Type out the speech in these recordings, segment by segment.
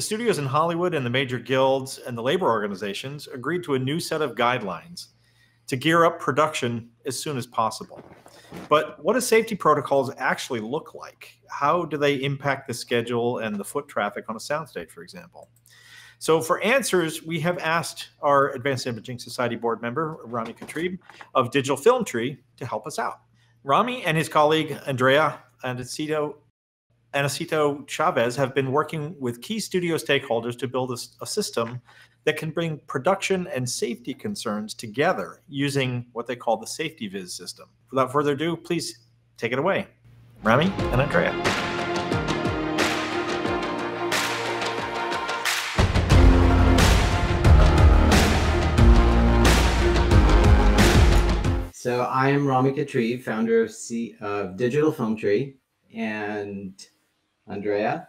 The studios in Hollywood and the major guilds and the labor organizations agreed to a new set of guidelines to gear up production as soon as possible. But what do safety protocols actually look like? How do they impact the schedule and the foot traffic on a soundstage, for example? So, for answers, we have asked our Advanced Imaging Society board member, Ramy Kitrib of Digital Film Tree, to help us out. Ramy and his colleague, Andrea Aniceto, Aniceto Chavez, have been working with key studio stakeholders to build a, a system that can bring production and safety concerns together using what they call the Safety Viz system. Without further ado, please take it away. Ramy and Andrea. So I am Ramy Kitrib, founder of, C, of Digital Film Tree, and Andrea.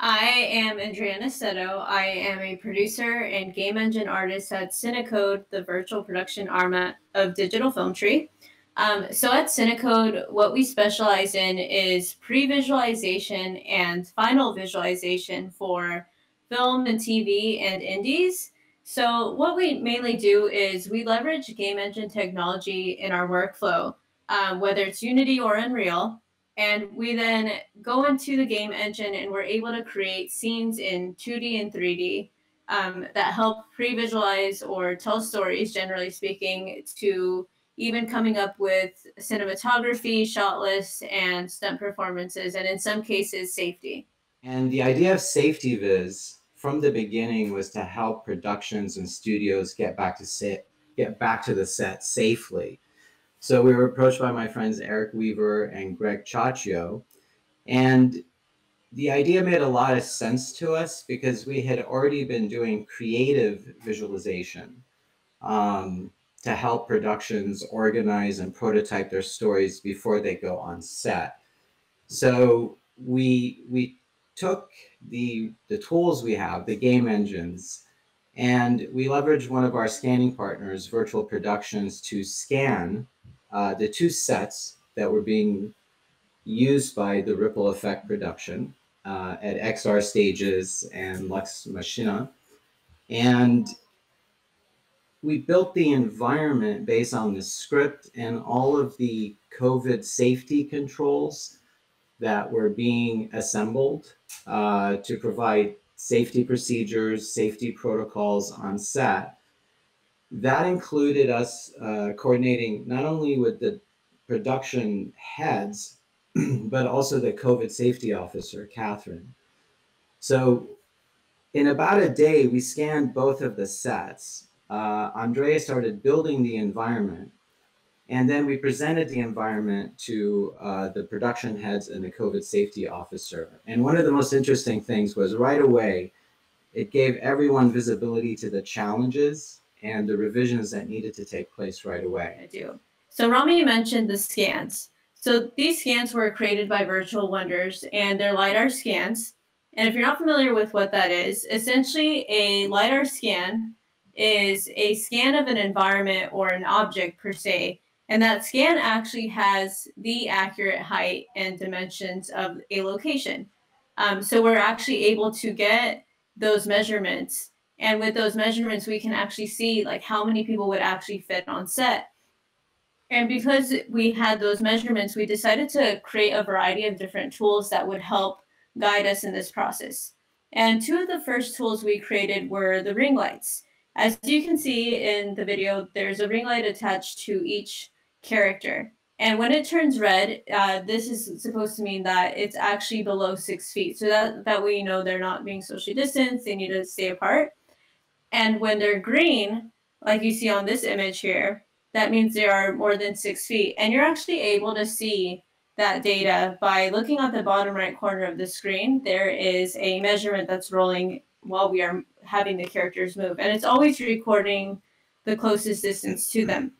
I am Andrea Aniceto. I am a producer and game engine artist at Cinecode, the virtual production arm of Digital Film Tree. Um, so at Cinecode, what we specialize in is pre-visualization and final visualization for film and TV and indies. So what we mainly do is we leverage game engine technology in our workflow, um, whether it's Unity or Unreal. And we then go into the game engine and we're able to create scenes in 2D and 3D um, that help pre visualize or tell stories, generally speaking, to even coming up with cinematography, shot lists, and stunt performances, and in some cases, safety. And the idea of Safety Viz from the beginning was to help productions and studios get back to set, get back to the set safely. So we were approached by my friends Eric Weaver and Greg Chaccio. And the idea made a lot of sense to us because we had already been doing creative visualization um, to help productions organize and prototype their stories before they go on set. So we we took the the tools we have, the game engines, and we leveraged one of our scanning partners, Virtual Productions, to scan uh, the two sets that were being used by the Ripple Effect production uh, at XR Stages and Lux Machina. And we built the environment based on the script and all of the COVID safety controls that were being assembled uh, to provide safety procedures, safety protocols on set that included us uh, coordinating not only with the production heads, but also the COVID safety officer, Catherine. So in about a day, we scanned both of the sets. Uh, Andrea started building the environment, and then we presented the environment to uh, the production heads and the COVID safety officer. And one of the most interesting things was right away, it gave everyone visibility to the challenges and the revisions that needed to take place right away. I do. So Ramy mentioned the scans. So these scans were created by Virtual Wonders and they're LiDAR scans. And if you're not familiar with what that is, essentially a LiDAR scan is a scan of an environment or an object per se. And that scan actually has the accurate height and dimensions of a location. Um, so we're actually able to get those measurements and with those measurements, we can actually see like how many people would actually fit on set. And because we had those measurements, we decided to create a variety of different tools that would help guide us in this process. And two of the first tools we created were the ring lights. As you can see in the video, there's a ring light attached to each character. And when it turns red, uh, this is supposed to mean that it's actually below six feet. So that, that way you know they're not being socially distanced, they need to stay apart. And when they're green, like you see on this image here, that means they are more than six feet. And you're actually able to see that data by looking at the bottom right corner of the screen. There is a measurement that's rolling while we are having the characters move. And it's always recording the closest distance to them.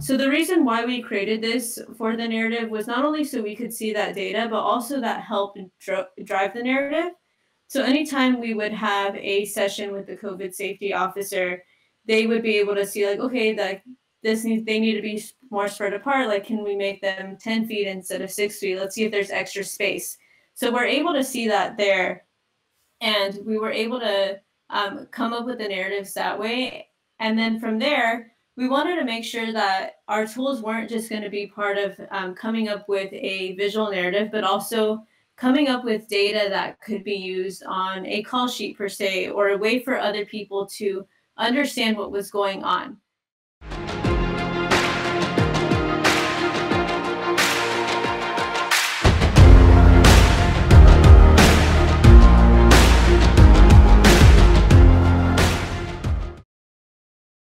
So the reason why we created this for the narrative was not only so we could see that data, but also that help drive the narrative. So anytime we would have a session with the COVID safety officer, they would be able to see like, okay, like this needs they need to be more spread apart. Like, can we make them 10 feet instead of six feet? Let's see if there's extra space. So we're able to see that there. And we were able to um, come up with the narratives that way. And then from there, we wanted to make sure that our tools weren't just going to be part of um, coming up with a visual narrative, but also coming up with data that could be used on a call sheet per se, or a way for other people to understand what was going on.